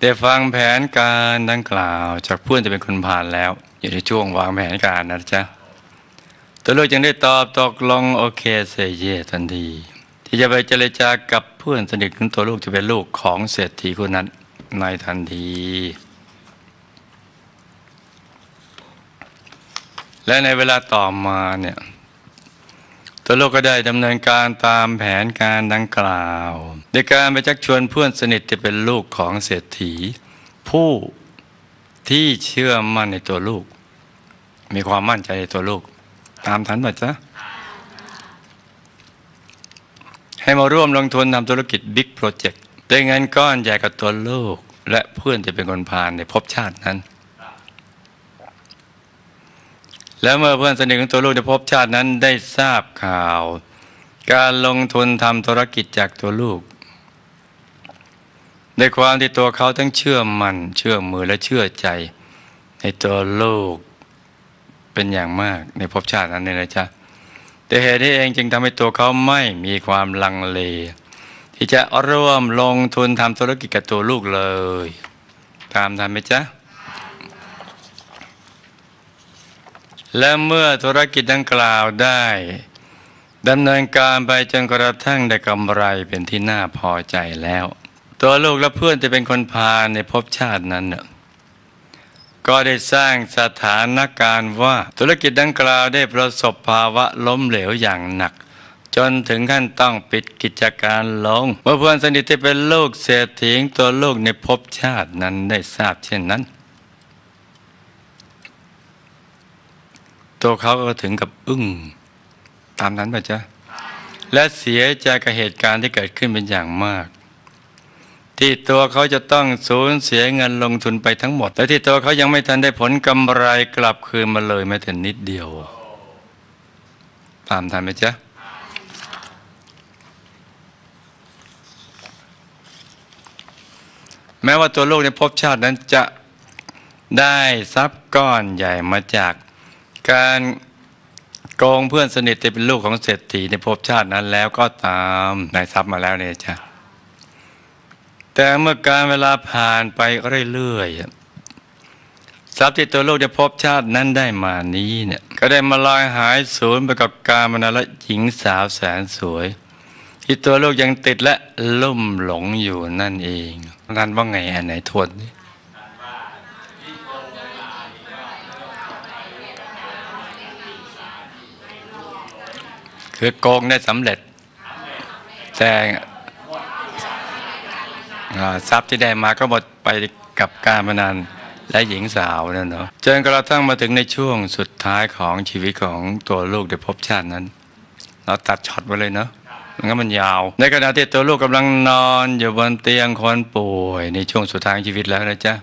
ได้ฟังแผนการดังกล่าวจากเพื่อนจะเป็นคนผ่านแล้ว อยู่ในช่วงวางแผนการนะจ๊ะตัวลูกจึงได้ตอบตกลงโอเคเซเยทันที ที่จะไปเจรจากับเพื่อนสนิทของตัวลูกจะเป็นลูกของเศรษฐีคนนั้นในทันที และในเวลาต่อมาเนี่ย ตัวโลกก็ได้ดำเนินการตามแผนการดังกล่าวโดยการไปชักชวนเพื่อนสนิทที่เป็นลูกของเศรษฐี ผู้ที่เชื่อมั่นในตัวลูก มีความมั่นใจในตัวลูก ตามทันหมดจ้ะให้มาร่วมลงทุนทำธุรกิจบิ๊กโปรเจกต์ด้วยเงินก้อนใหญ่กับตัวลูก และเพื่อนจะเป็นคนพานในภพชาตินั้น แล้วเมื่อเพื่อนสนิทของตัวลูกในภพชาตินั้นได้ทราบข่าว การลงทุนทำธุรกิจจากตัวลูกในความที่ตัวเขาทั้งเชื่อมัน่นเชื่อมือและเชื่อใจ ในตัวลูกเป็นอย่างมากในภพชาตินั้นเนี่ยนะจ๊ะแต่เหตุนี้เองจึงทำให้ตัวเขาไม่มีความลังเล ที่จะร่วมลงทุนทำธุรกิจกับตัวลูกเลย ตามทันไหมจ๊ะ และเมื่อธุรกิจดังกล่าวได้ดำเนินการไปจนกระทั่งได้กำไรเป็นที่น่าพอใจแล้ว ตัวลูกและเพื่อนจะเป็นคนพาในภพชาตินั้นเน่ก็ได้สร้างสถานการณ์ว่าธุรกิจดังกล่าวได้ประสบภาวะล้มเหลวอย่างหนัก จนถึงขั้นต้องปิดกิจการลงเมื่อเพื่อนสนิทที่เป็นลูกเศรษฐีตัวลูกในภพชาตินั้นได้ทราบเช่นนั้น ตัวเขาก็ถึงกับอึ้งตามนั้นป่ะจ๊ะและเสียใจกับเหตุการณ์ที่เกิดขึ้นเป็นอย่างมาก ที่ตัวเขาจะต้องสูญเสียเงินลงทุนไปทั้งหมดแต่ที่ตัวเขายังไม่ทันได้ผลกำไรกลับคืนมาเลยแม้แต่นิดเดียว ตามทันไหมจ๊ะแม้ว่าตัวลูกในภพชาตินั้นจะได้ทรัพย์ก้อนใหญ่มาจาก การโกงเพื่อนสนิทที่เป็นลูกของเศรษฐีในภพชาตินั้นแล้วก็ตามได้ทรัพย์มาแล้วเนี่ยจ้ะแต่เมื่อการเวลาผ่านไปเรื่อยๆทรัพย์ที่ตัวลูกในภพชาตินั้นได้มานี้เนี่ยก็ได้มาลอยหายสูญไปกับการมนาละหญิงสาวแสนสวย ที่ตัวลูกยังติดและลุ่มหลงอยู่นั่นเองท่านว่าไงอันไหนทวนนี่ คือโกงได้สำเร็จ แต่ทรัพย์ที่ได้มาก็หมดไปกับการพนันและหญิงสาวนั่นเนาะจนกระทั่งมาถึงในช่วงสุดท้ายของชีวิตของตัวลูกในภพชาตินั้น เราตัดช็อตไว้เลยเนาะงั้นมันยาว ในขณะที่ตัวลูกกำลังนอนอยู่บนเตียงคนป่วยในช่วงสุดท้ายชีวิตแล้วนะจ๊ะ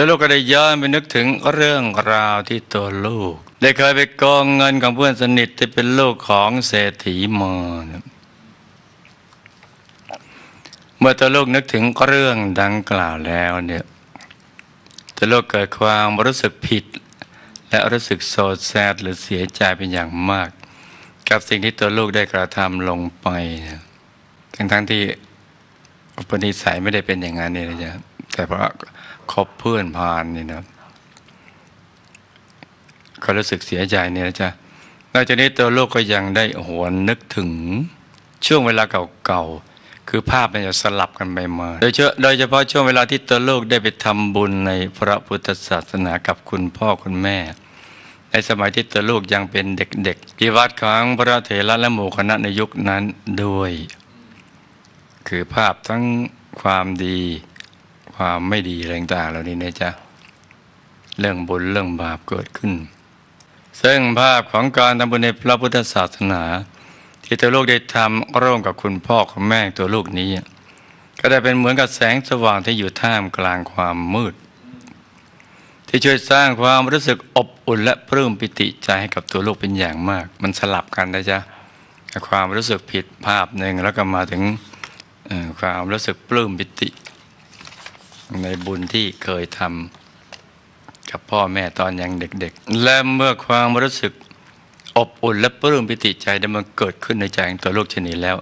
ตัวลูกก็ได้ย้อนไปนึกถึงเรื่องราวที่ตัวลูก ได้เคยไปกองเงินของเพื่อนสนิทที่เป็นลูกของเศรษฐีมาเมื่อตัวลูกนึกถึงเรื่องดังกล่าวแล้วเนี่ยตัวลูกเกิดความรู้สึกผิด และรู้สึกโศกแซดหรือเสียใจเป็นอย่างมาก กับสิ่งที่ตัวลูกได้กระทำลงไปทั้งทั้งที่อุปนิสัยไม่ได้เป็นอย่างนั้นนี่นะจ๊ะแต่เพราะ คบเพื่อนพานนี่นะก็รู้สึกเสียใจเนี่ยนะจ๊ะนอกจากนี้ตัวลูกก็ยังได้หวนนึกถึงช่วงเวลาเก่าๆ คือภาพมันจะสลับกันไปมา โดยเฉพาะโดยเฉพาะช่วงเวลาที่ตัวลูกได้ไปทำบุญในพระพุทธศาสนากับคุณพ่อคุณแม่ ในสมัยที่ตัวลูกยังเป็นเด็กๆที่วัดของพระเถระและหมู่คณะในยุคนั้นด้วย คือภาพทั้งความดี ความไม่ดีอะไรต่างเหล่านี้นะจ๊ะเรื่องบุญเรื่องบาปเกิดขึ้น ซึ่งภาพของการทำบุญในพระพุทธศาสนา ที่ตัวลูกได้ทำร่วมกับคุณพ่อคุณแม่ตัวลูกนี้ ก็ได้เป็นเหมือนกับแสงสว่างที่อยู่ท่ามกลางความมืด ที่ช่วยสร้างความรู้สึกอบอุ่นและปลื้มปิติใจให้กับตัวลูกเป็นอย่างมาก มันสลับกันนะจ๊ะความรู้สึกผิดภาพหนึ่งแล้วก็มาถึงความรู้สึกปลื้มปิติ ในบุญที่เคยทำกับพ่อแม่ตอนยังเด็กๆ และเมื่อความรู้สึกอบอุ่นและปลื้มปิติใจได้มันเกิดขึ้นในใจของตัวลูกชนิดแล้ว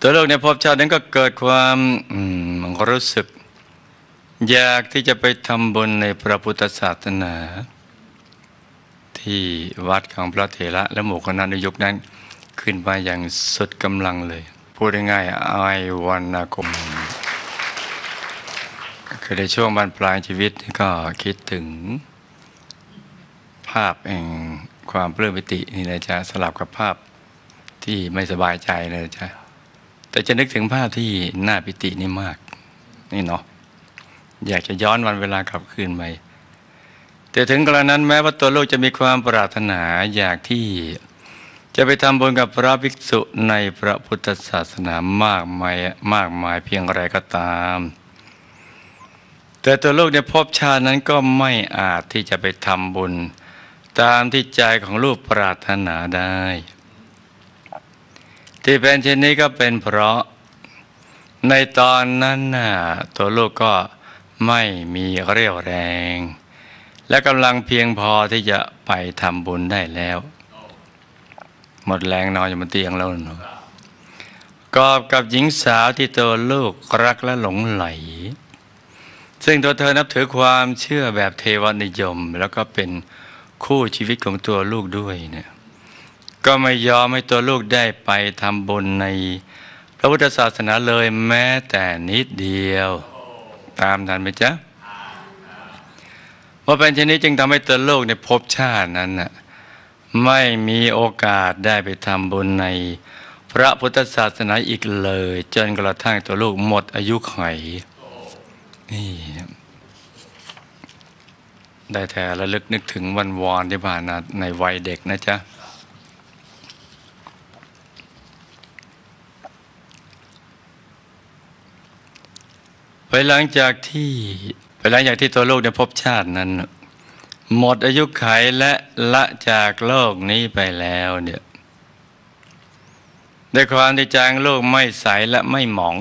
ตัวโลกในภพชาตินั้นก็เกิดความรู้สึก อยากที่จะไปทำบุญในพระพุทธศาสนา ที่วัดของพระเถระและหมู่คณะในยุคนั้น ขึ้นมาอย่างสุดกำลังเลย พูดง่ายๆไอวันนาคม คือในช่วงบรรปลายชีวิตก็คิดถึง ภาพแห่งความเปลื้มปิตินี่นะจ๊ะสลับกับภาพที่ไม่สบายใจนะจ๊ะแต่จะนึกถึงภาพที่น่าปิตินี่มาก นี่เนาะอยากจะย้อนวันเวลากลับคืนไปแต่ถึงกระนั้นแม้ว่าตัวโลกจะมีความปรารถนาอยากที่จะไปทำบุญกับพระภิกษุในพระพุทธศาสนามากมายมากมายเพียงไรก็ตาม แต่ตัวลูกในภพชาตินั้นก็ไม่อาจที่จะไปทำบุญ ตามที่ใจของลูกปรารถนาได้ ที่เป็นเช่นนี้ก็เป็นเพราะ ในตอนนั้นน่ะตัวลูกก็ไม่มีเรี่ยวแรง และกำลังเพียงพอที่จะไปทำบุญได้แล้ว หมดแรงนอนอยู่บนเตียงแล้วหนกอบกับหญิงสาวที่ตัวลูกรักและหลงไหล ซึ่งตัวเธอนับถือความเชื่อแบบเทวนิยม แล้วก็เป็นคู่ชีวิตของตัวลูกด้วยเนี่ยก็ไม่ยอมให้ตัวลูกได้ไปทำบุญในพระพุทธศาสนาเลยแม้แต่นิดเดียว ตามทันไหมจ๊ะพราเป็นชนิดจึงทำให้ตัวลูกในภพชาตินั้นน่ะไม่มีโอกาสได้ไปทำบุญในพระพุทธศาสนาอีกเลย จนกระทั่งตัวลูกหมดอายุไข นี่ได้แต่ระลึกนึกถึงวันวานที่ผ่านมาในวัยเด็กนะจ๊ะ ไปหลังจากที่ไปหลังจากที่ตัวลูกได้พบชาตินั้น หมดอายุไขและละจากโลกนี้ไปแล้วเนี่ยด้วยความที่จางโลกไม่ใสและไม่หมอง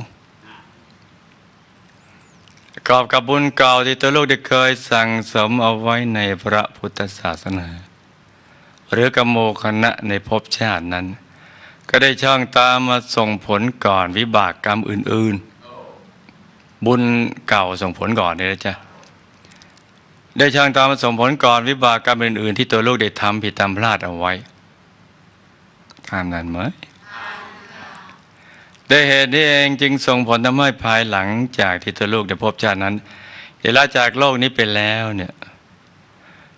กอบกับบุญเก่าที่ตัวลูกได้เคยสั่งสมเอาไว้ในพระพุทธศาสนา หรือกรรมโมคณะในภพชาตินั้น ก็ได้ช่างตามมาส่งผลก่อนวิบากกรรมอื่น ๆ บุญเก่าส่งผลก่อนเลยนะจ๊ะได้ช่างตามมาส่งผลก่อนวิบากกรรมอื่น ๆ ที่ตัวลูกได้ทำผิดทำพลาดเอาไว้ทำนั้นไหม ด้วยเหตุนี้เองจึงส่งผลทำให้ภายหลังจากที่ตัวลูกได้พบชาตินั้นเวลาจากโลกนี้ไปแล้วเนี่ย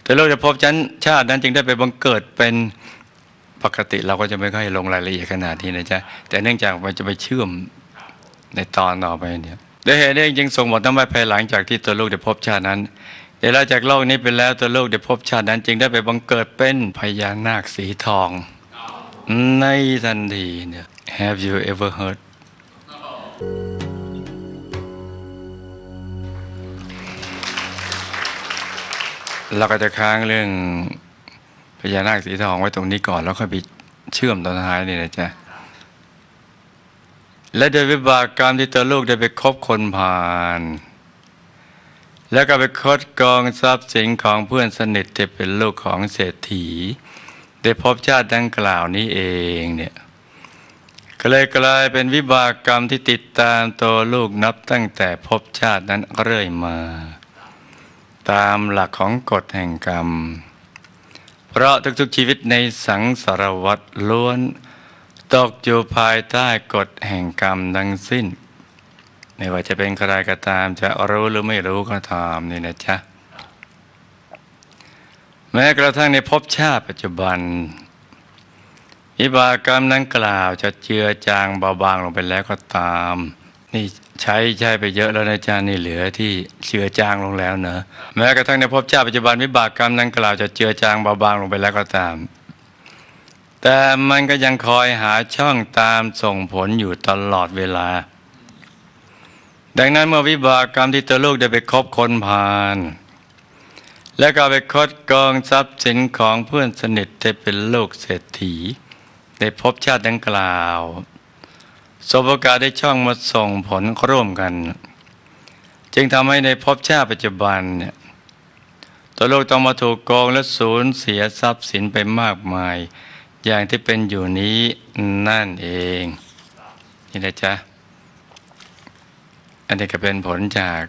ตัวลูกได้พบชั้นชาตินั้นจึงได้ไปบังเกิดเป็นปกติเราก็จะไม่ค่อยลงรายละเอียดขนาดนี้นะจ๊ะแต่เนื่องจากมันจะไปเชื่อมในตอนต่อไปเนี่ยด้วยเหตุนี้จึงส่งผลทำให้ภายหลังจากที่ตัวลูกได้พบชาตินั้นเวลาจากโลกนี้ไปแล้วตัวลูกได้พบชาตินั้น จึงได้ไปบังเกิดเป็นพญานาคสีทอง ในทันทีเนี่ย Have you ever heard เราก็จะค้างเรื่องพญานาคสีทองไว้ตรงนี้ก่อน แล้วค่อยไปเชื่อมตอนท้ายนี่นะจ๊ะ และโดยวิบากกรรมที่ตัวลูกได้ไปคบคนผ่าน แล้วก็ไปคดกองทรัพย์สินของเพื่อนสนิทที่เป็นลูกของเศรษฐี ได้พบชาติดังกล่าวนี้เองเนี่ย ก็เลยกลายเป็นวิบากกรรมที่ติดตามตัวลูกนับตั้งแต่พบชาตินั้นเรื่อยมา ตามหลักของกฎแห่งกรรม เพราะทุกๆชีวิตในสังสารวัตรล้วน ตกอยู่ภายใต้กฎแห่งกรรมทั้งสิ้น ไม่ว่าจะเป็นใครก็ตามจะรู้หรือไม่รู้ก็ตามนี่นะจ๊ะ แม้กระทั่งในภพชาติปัจจุบัน อิบากรรมนั้นกล่าวจะเจือจางเบาบางลงไปแล้วก็ตาม นี่ใช้ใช้ไปเยอะแล้วนะจ๊ะนี่เหลือที่เจือจางลงแล้วเนอะแม้กระทั่งในภพชาติปัจจุบันวิบากกรรมนั้นกล่าวจะเจือจางเบาบางลงไปแล้วก็ตาม แต่มันก็ยังคอยหาช่องตามส่งผลอยู่ตลอดเวลา ดังนั้นเมื่อวิบากกรรมที่ตัวลูกได้ไปคบคนผ่านและก็ไปคดกองทรัพย์สินของเพื่อนสนิทที่เป็นโลกเศรษฐี ในภพชาติดังกล่าวสบโอกาสได้ช่องมาส่งผลร่วมกัน จึงทำให้ในภพชาติปัจจุบันเนี่ยตัวโลกต้องมาถูกโกงและสูญเสียทรัพย์สินไปมากมาย อย่างที่เป็นอยู่นี้นั่นเอง นี่นะจ๊ะ อันนี้ก็เป็นผลจาก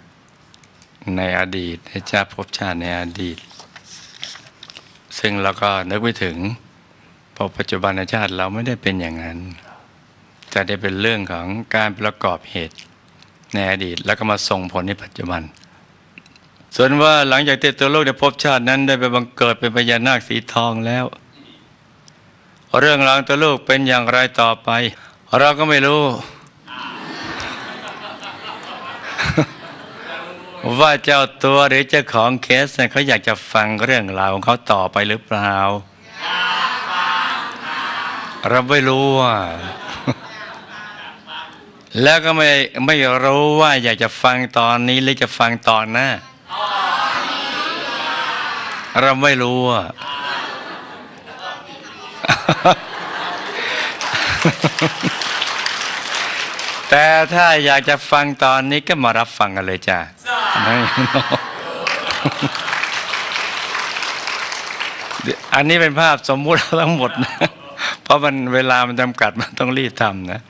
ในอดีตนะจ๊ะพบชาติในอดีต ซึ่งเราก็นึกไม่ถึง พราะปัจจุบันชาติเราไม่ได้เป็นอย่างนั้น แต่ได้เป็นเรื่องของการประกอบเหตุในอดีตแล้วก็มาส่งผลในปัจจุบัน ส่วนว่าหลังจากที่ตัวโลกในภพชาตินั้นได้ไปบังเกิดเป็นพญานาคสีทองแล้ว เรื่องราวตัวโลกเป็นอย่างไรต่อไป เราก็ไม่รู้ ว่าเจ้าตัวหรือเจ้าของเคสเนี่ยเขาอยากจะฟังเรื่องราวของเขาต่อไปหรือเปล่า ราไม่รู้ว่า แล้วก็ไม่ไม่รู้ว่าอยากจะฟังตอนนี้หรือจะฟังตอนหน้าเราไม่รู้อะแต่ถ้าอยากจะฟังตอนนี้ก็มารับฟังกันเลยจ้ะไม่อันนี้เป็นภาพสมมุติทั้งหมดนะ ราะมันเวลามันจำกัดมันต้องรีบทำนะ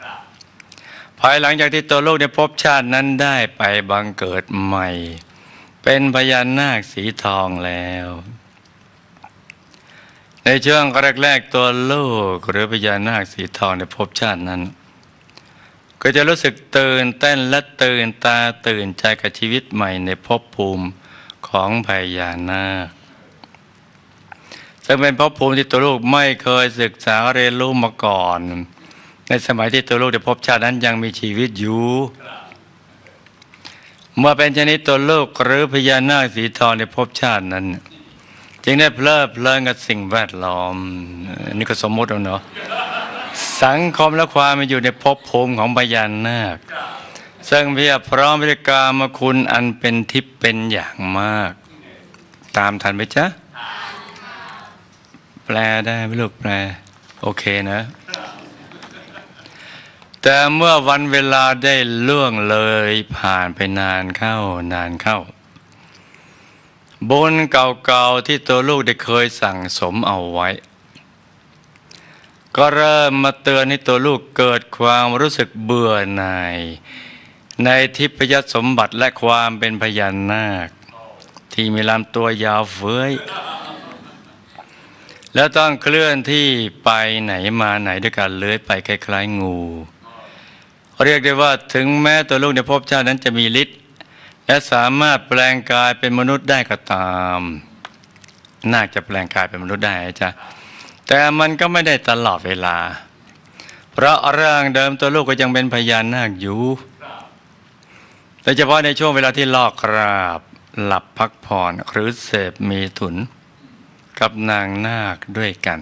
ภายหลังจากที่ตัวโลกได้พบชาตินั้นได้ไปบังเกิดใหม่ เป็นพญานาคสีทองแล้ว ในช่วงแรกๆตัวลูกหรือพญานาคสีทองในภพชาตินั้น ก็จะรู้สึกตื่นเต้นและตื่นตาตื่นใจกับชีวิตใหม่ในภพภูมิของพญานาค ซึ่งเป็นภพภูมิที่ตัวลูกไม่เคยศึกษาเรียนรู้มาก่อน ในสมัยที่ตัวลูกในภพชาตินั้นยังมีชีวิตอยู่ เมื่อเป็นชนิดตัวลูกหรือพญานาคสีทองในภพชาตินั้น จึงได้เพลิดเพลินกับสิ่งแวดล้อมนนี่ก็สมมติเอาเนาะสังคมและความมันอยู่ในภพภูมิของพญานาคซึ่งเพียบพร้อมบริการมาคุณอันเป็นทิพย์เป็นอย่างมาก ตามทันไหมจ๊ะ แปลได้ไหมลูกแปล โอเคนะ แต่เมื่อวันเวลาได้ล่วงเลยผ่านไปนานเข้านานเข้า บุญเก่าๆที่ตัวลูกได้เคยสั่งสมเอาไว้ ก็เริ่มมาเตือนให้ตัวลูกเกิดความรู้สึกเบื่อหน่ายในทิพยสมบัติและความเป็นพญานาค ที่มีลำตัวยาวเฟ้ย แล้วต้องเคลื่อนที่ไปไหนมาไหนด้วยการเลื้อยไปคล้ายๆงู เรียกได้ว่าถึงแม้ตัวลูกในภพชาตินั้นจะมีฤทธิ์และสามารถแปลงกายเป็นมนุษย์ได้ก็ตามน่าจะแปลงกายเป็นมนุษย์ได้จ้ะแต่มันก็ไม่ได้ตลอดเวลา เพราะร่างเดิมตัวลูกก็ยังเป็นพญานาคอยู่โดยเฉพาะในช่วงเวลาที่ลอกคราบ หลับพักผ่อนหรือเสพมีถุน กับนางนาคด้วยกัน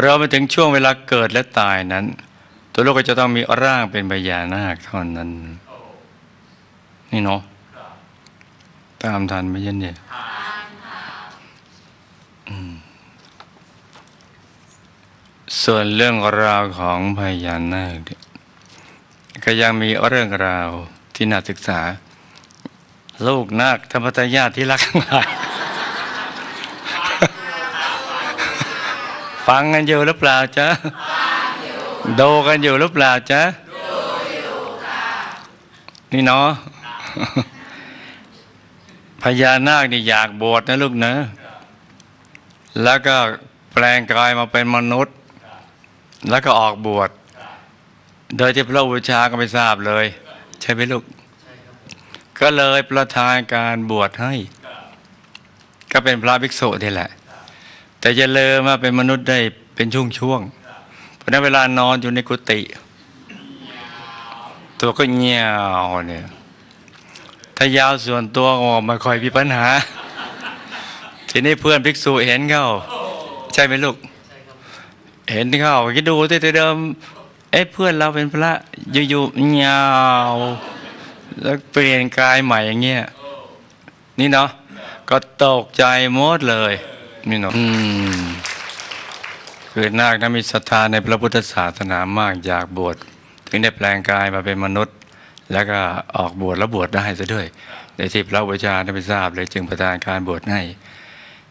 เราไปถึงช่วงเวลาเกิดและตายนั้น ตัวโลกก็จะต้องมีร่างเป็นพญานาคเท่านั้น นี่เนาะตามทันไหมยันเนี่ยส่วนเรื่องราวของพญานาคก็ยังมีเรื่องราวที่น่าศึกษา ลูกนาคธรรมทายาทที่รักทั้งหลาย ฟังกันอยู่หรือเปล่าจ๊ะดูกันอยู่หรือเปล่าจ๊ะนี่เนาะพญานาคนี่อยากบวชนะลูกนะ แล้วก็แปลงกายมาเป็นมนุษย์ แล้วก็ออกบวช โดยที่พระอุชาก็ไม่ทราบเลย ใช่ไหมลูก ก็เลยประทานการบวชให้ ก็เป็นพระภิกษุนี่แหละ แต่จะเลอมาเป็นมนุษย์ได้เป็นช่วงๆ เพราะนั้นเวลานอนอยู่ในกุฏิตัวก็เงียวเนี่ยถ้ายาวส่วนตัวออกมาคอยมีปัญหา ทีนี้เพื่อนภิกษุเห็นเข้า ใช่ไหมลูก เห็นเข้าคิดดูที่เดิมเอ้เพื่อนเราเป็นพระอยู่ๆเงียวแล้วเปลี่ยนกายใหม่อย่างเงี้ยนี่เนาะก็ตกใจหมดเลย นี่เนาะอืมคือนาคนั้นมีศรัทธาในพระพุทธศาสนามากอยากบวชถึงได้แปลงกายมาเป็นมนุษย์ แล้วก็ออกบวชแล้วบวชได้ซะด้วยในที่พระวิชาได้ไม่ทราบเลยจึงประทานการบวชให้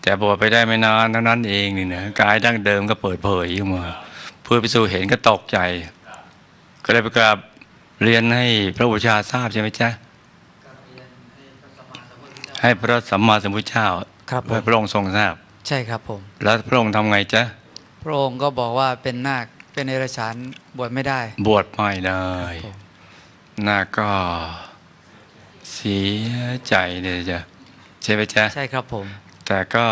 แต่บวชไปได้ไม่นานเท่านั้นเองนี่นะกายดั้งเดิมก็เปิดเผยขึ้นมาเพื่อไปสู่เห็นก็ตกใจเลยไปกราบเรียนให้พระบูชาทราบใช่ไหมจ๊ะให้พระสัมมาสัมพุทธเจ้าครับผมให้พระองค์ทรงทราบ ใช่ครับผม แล้วพระองค์ทำไงจ๊ะ พระองค์ก็บอกว่าเป็นนาคเป็นเอรชานบวชไม่ได้ บวชไม่ได้ผมน่าก็เสียใจเลยจ้ะใช่ไหมจ๊ะ ใช่ครับผม แต่ก็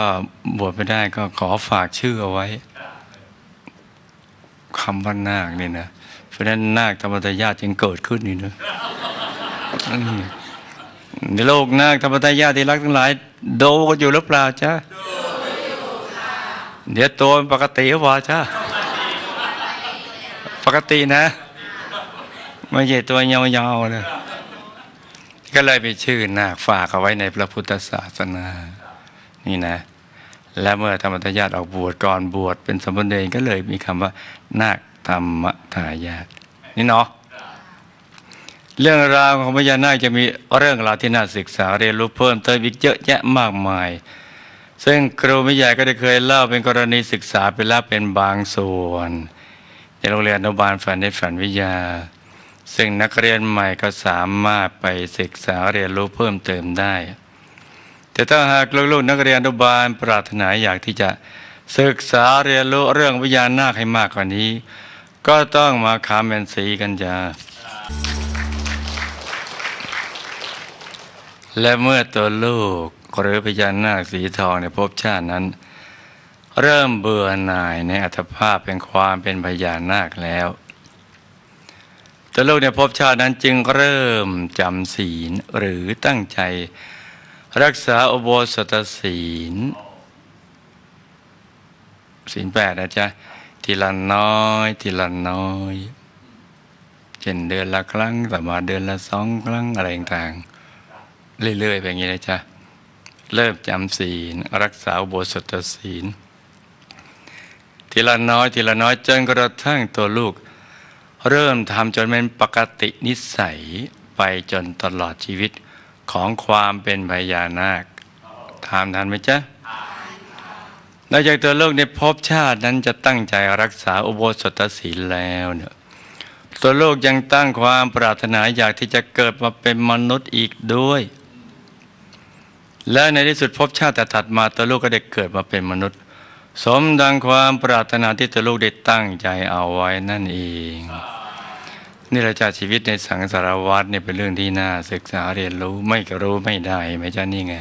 บวชไม่ได้ก็ขอฝากชื่อเอาไว้คำว่านาคเนี่ยนะเพราะฉะนั้นนาคธรรมทายาทจึงเกิดขึ้นนี่นะอืมในโลกนาคธรรมทายาทที่รักทั้งหลาย โดกันอยู่หรือเปล่าจ๊ะ เดี๋ยวตัวปกติหรือเปล่าจ๊ะปกตินะ ไม่ใช่ตัวเยาวๆนะก็เลยมีชื่อนาคฝากเอาไว้ในพระพุทธศาสนา นี่นะ และเมื่อธรรมทายาทออกบวชก่อนบวชเป็นสมณเณรก็เลยมีคำว่า นาคธรรมทายาทนี่เนาะเรื่องราวของพญานาคจะมีเรื่องราวที่น่าศึกษาเรียนรู้เพิ่มเติมอีกเยอะแยะมากมาย ซึ่งครูมิใหญ่ก็ได้เคยเล่าเป็นกรณีศึกษาไปแล้วเป็นบางส่วน ในโรงเรียนอนุบาลฝันในฝันวิทยา ซึ่งนักเรียนใหม่ก็สามารถไปศึกษาเรียนรู้เพิ่มเติมได้ แต่ถ้าหากลูกๆนักเรียนอนุบาลปรารถนาอยากที่จะศึกษาเรียนรู้เรื่องวิญญาณนาคให้มากกว่านี้ ก็ต้องมาคามเมนสีกันจ้าและเมื่อตัวลูก หรือพญานาคสีทองในภพชาตินั้น เริ่มเบื่อหน่ายในอัตภาพเป็นความเป็นพญานาคแล้วตัวลูกในภพชาตินั้นจึงเริ่มจำศีลหรือตั้งใจ รักษาอุโบสถศีลศีลแปดนะจ๊ะทีละน้อย ทีละน้อย เช่นเดือนละครั้งต่อมาเดือนละสองครั้งอะไรต่างๆเรื่อยๆแบบนี้นะจ๊ะ เริ่มจำศีล รักษาอุโบสถศีล ทีละน้อยทีละน้อยจนกระทั่งตัวลูก เริ่มทำจนเป็นปกตินิสัยไปจนตลอดชีวิตของความเป็นพญานาคทำทันไหมจ๊ะนอกจากตัวลูกในภพชาตินั้นจะตั้งใจรักษาอุโบสถศีลแล้วเนี่ยตัวโลกยังตั้งความปรารถนาอยากที่จะเกิดมาเป็นมนุษย์อีกด้วย และในที่สุดพบชาติแต่ถัดมาตัวลูกก็ได้เกิดมาเป็นมนุษย์ สมดังความปรารถนาที่ตัวลูกได้ตั้งใจเอาไว้นั่นเองนี่เราจะชีวิตในสังสารวัฏเนี่ยเป็นเรื่องที่น่าศึกษาเรียนรู้ไม่รู้ไม่ได้ไหมจ๊ะนี่ไง